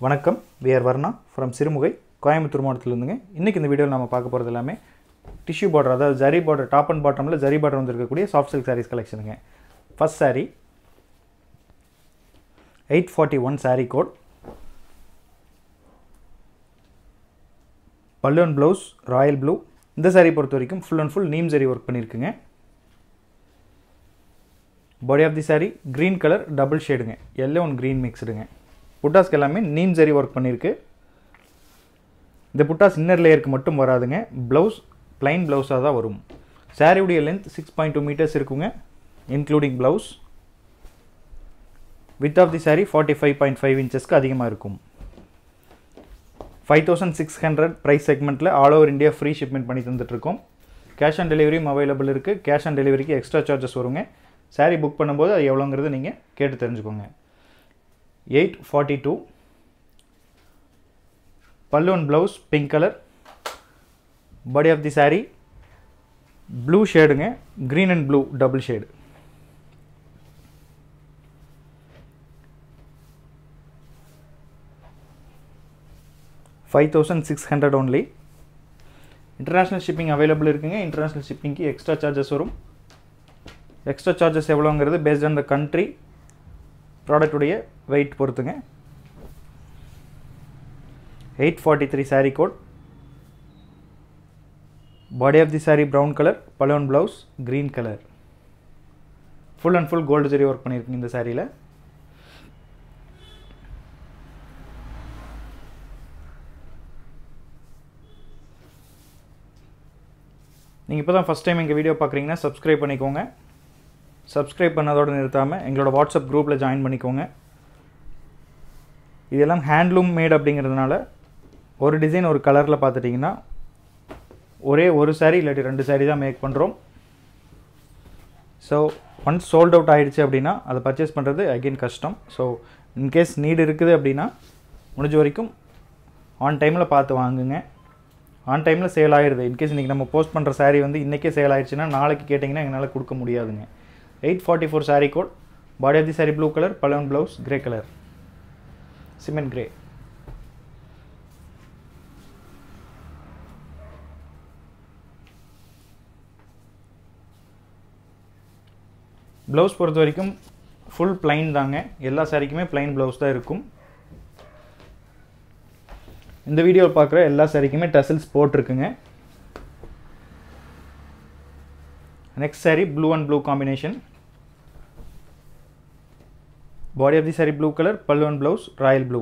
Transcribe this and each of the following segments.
வணக்கம். We are Varna from Sirumugai Coimbatore மாவட்டத்திலிருந்துங்க. இன்றைக்கி இந்த வீடியோவில் நம்ம பார்க்க போகிறது எல்லாமே டிஷ்யூ பார்டர் அதாவது ஜரி பார்டர் டாப் அண்ட் பாட்டமில் ஜரி பார்டர் வந்துருக்கக்கூடிய soft silk saris கலெக்ஷனுங்க first saree eight forty one saree code balloon blouse royal blue இந்த சாரீ பொறுத்த வரைக்கும் full and full neem zari work பண்ணியிருக்குங்க. Body of the saree green colour double ஷேடுங்க yellow one green மிக்ஸ்டுங்க புட்டாஸ்க்கு எல்லாமே neem zari work பண்ணியிருக்கு. இந்த புட்டாஸ் inner லேயருக்கு மட்டும் வராதுங்க. ப்ளவுஸ் ப்ளைன் ப்ளவுஸாக தான் வரும். சாரியுடைய length six point two metres இருக்குங்க. Including blouse with of the saree forty five point five இன்ச்சஸ்க்கு அதிகமாக இருக்கும். Five thousand six hundred price செக்மெண்ட்டில் all over India free shipment பண்ணி தந்துட்டுருக்கோம். கேஷ் ஆன் டெலிவரியும் அவைலபிள் இருக்குது கேஷ் ஆன் டெலிவரிக்கு எக்ஸ்ட்ரா சார்ஜஸ் வருங்க. Saree புக் பண்ணும்போது அது எவ்வளோங்கிறது நீங்கள் கேட்டு தெரிஞ்சுக்கோங்க. Eight forty two balloon blouse pink colour body of the saree blue ஷேடுங்க green and blue double shade five thousand six hundred only international shipping available இருக்குங்க. International ஷிப்பிங்க்கு எக்ஸ்ட்ரா சார்ஜஸ் வரும். எக்ஸ்ட்ரா சார்ஜஸ் எவ்வளோங்கிறது பேஸ்ட் ஆன் த கண்ட்ரி ப்ராடக்டுடைய weight பொறுத்துங்க. Eight forty three saree code body of the saree brown colour balloon blouse green colour full and full gold zari work பண்ணியிருக்குங்க இந்த சாரியில் நீங்கள் இப்போ தான் first time எங்கள் video பார்க்குறீங்கன்னா subscribe பண்ணிக்கோங்க. சப்ஸ்கிரைப் பண்ணதோடு நிறுத்தாமல் எங்களோட வாட்ஸ்அப் குரூப்பில் ஜாயின் பண்ணிக்கோங்க. இதெல்லாம் ஹேண்ட்லூம் மேட் அப்படிங்கிறதுனால ஒரு டிசைன் ஒரு கலரில் பார்த்துட்டிங்கன்னா ஒரே ஒரு saree இல்லாட்டி ரெண்டு saree தான் மேக் பண்ணுறோம் ஸோ ஒன்ஸ் சோல்ட் அவுட் ஆகிடுச்சு அப்படின்னா அதை பர்ச்சேஸ் பண்ணுறது அகெயின் கஷ்டம். ஸோ இன்கேஸ் நீடு இருக்குது அப்படின்னா முடிஞ்ச வரைக்கும் ஆன் டைமில் பார்த்து வாங்குங்க. ஆன் டைமில் சேல் ஆகிடுது இன்கேஸ் இன்றைக்கி நம்ம போஸ்ட் பண்ணுற saree வந்து இன்றைக்கே சேல் ஆயிடுச்சுன்னா நாளைக்கு கேட்டிங்கன்னா எங்களால் கொடுக்க முடியாதுங்க. Eight forty four saree code body of the saree blue colour Palavan blouse grey colour cement grey blouse பொறுத்த வரைக்கும் ஃபுல் பிளைன் தாங்க. எல்லா சாரிக்குமே பிளைன் ப்ளவுஸ் தான் இருக்கும். இந்த வீடியோவில் பார்க்குற எல்லா சாரிக்குமே டசில்ஸ் போட்டிருக்குங்க. Next saree blue and blue combination body of the saree blue colour pallu and blouse royal blue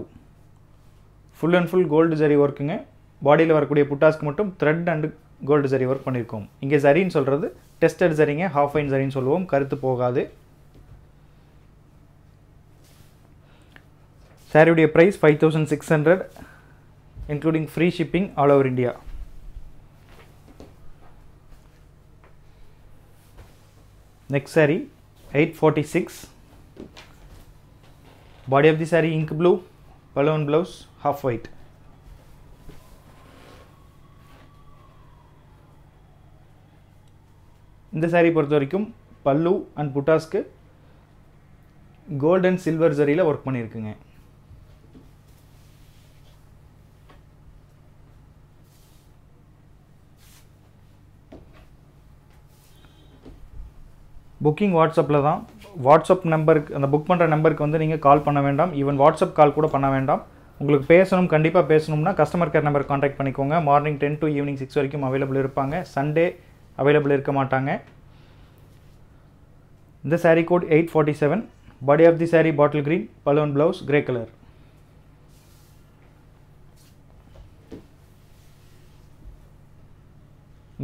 full and full gold zari ஒர்க்குங்க பாடியில் வரக்கூடிய புட்டாஸ்க்கு மட்டும் thread and gold zari work பண்ணியிருக்கோம் இங்கே சரின்னு சொல்கிறது டெஸ்டட் சரிங்க ஹாஃப் ஃபைன் சரின்னு சொல்லுவோம். கருத்து போகாது. சாரியுடைய price five thousand six hundred including free shipping all over India next saree eight forty six body of the saree ink blue balloon blouse half white இந்த saree பொறுத்த வரைக்கும் பல்லு அண்ட் புட்டாஸ்க்கு கோல்டன் அண்ட் சில்வர் ஜரியில் work பண்ணியிருக்குங்க. Booking வாட்ஸ்அப்பில் தான். WhatsApp நம்பருக்கு அந்த புக் பண்ணுற நம்பருக்கு வந்து நீங்கள் கால் பண்ண வேண்டாம். ஈவன் வாட்ஸ்அப் கால் கூட பண்ண வேண்டாம். உங்களுக்கு பேசணும் கண்டிப்பாக பேசணும்னா கஸ்டமர் கேர் நம்பர் காண்டாக்ட் பண்ணிக்கோங்க. Morning ten to evening six வரைக்கும் அவைலபிள் இருப்பாங்க. சண்டே அவைலபிள் இருக்க மாட்டாங்க. இந்த saree code eight forty seven body of the saree bottle green balloon blouse grey colour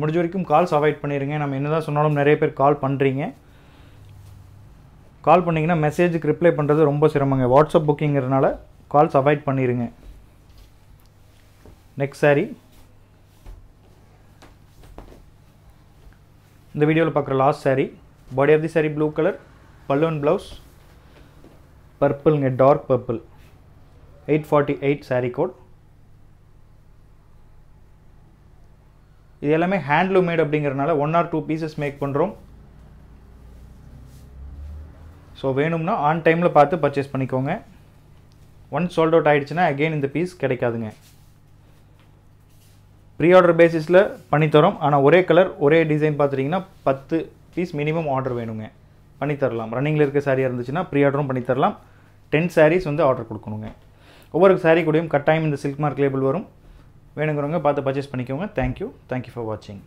முடிஞ்ச வரைக்கும் கால்ஸ் அவாய்ட் பண்ணிடுங்க நம்ம என்னதான் சொன்னாலும் நிறைய பேர் கால் பண்ணுறீங்க கால் பண்ணிங்கன்னா மெசேஜுக்கு ரிப்ளை பண்ணுறது ரொம்ப சிரமங்க. வாட்ஸ்அப் புக்கிங்கிறதுனால கால்ஸ் அவாய்ட் பண்ணிடுங்க நெக்ஸ்ட் saree. இந்த வீடியோவில் பார்க்குற last saree. Body of the saree blue colour பல்லுவன் blouse பர்பிள்ங்க dark purple eight forty eight saree code இது எல்லாமே ஹேண்ட்லூம் மேட் அப்படிங்கிறனால one or two pieces make பண்ணுறோம் ஸோ வேணும்னா ஆன் டைமில் பார்த்து பர்ச்சேஸ் பண்ணிக்கோங்க. ஒன்ஸ் சோல்ட் அவுட் ஆயிடுச்சுன்னா அகெயின் இந்த பீஸ் கிடைக்காதுங்க. ப்ரீ ஆர்டர் பேசிஸில் பண்ணித்தரோம். ஆனால் ஒரே கலர் ஒரே டிசைன் பார்த்துட்டிங்கன்னா பத்து பீஸ் மினிமம் ஆர்டர் வேணுங்க. பண்ணித்தரலாம். ரன்னிங்கில் இருக்க சாரியாக இருந்துச்சுன்னா ப்ரீ ஆர்டரும் பண்ணித்தரலாம். டென் சாரீஸ் வந்து ஆர்டர் கொடுக்கணுங்க. ஒவ்வொரு சாரீ கூடயும் கட்டாயம் இந்த சில்க் மார்க் லேபிள் வரும். வேணுங்கிறவங்க பார்த்து பர்ச்சேஸ் பண்ணிக்கோங்க. தேங்க்யூ தேங்க்யூ ஃபார் வாட்சிங்